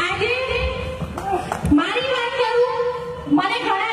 Así que, ¿qué es lo?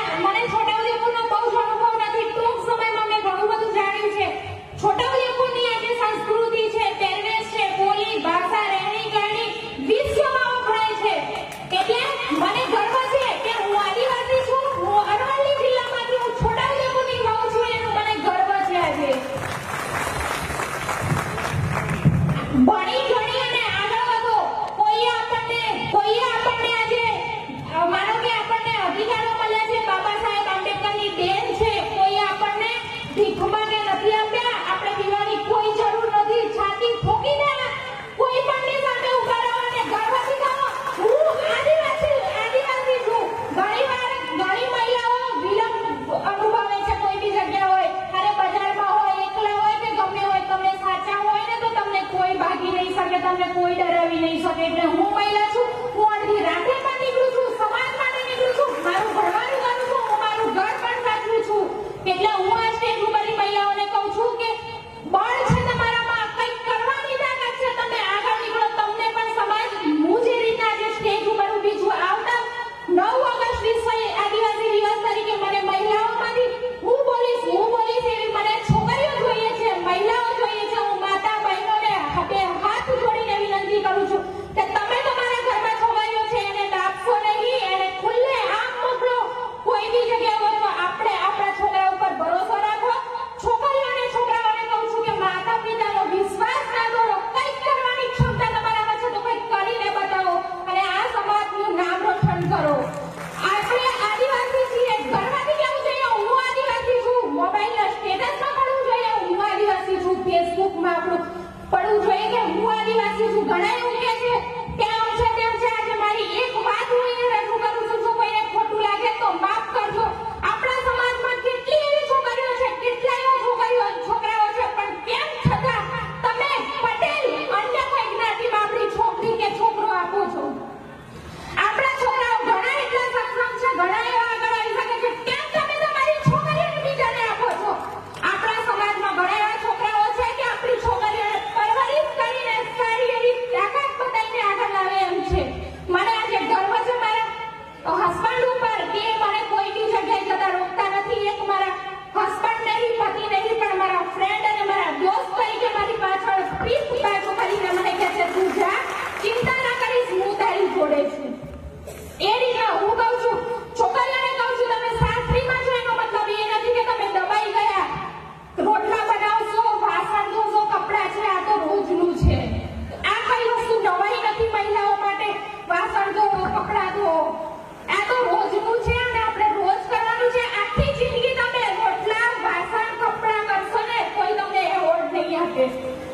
કોઈ ડરાવી નહીં શકે એટલે હું મહિલા છું.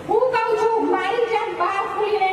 Bukan untuk balik dan bahas kuliner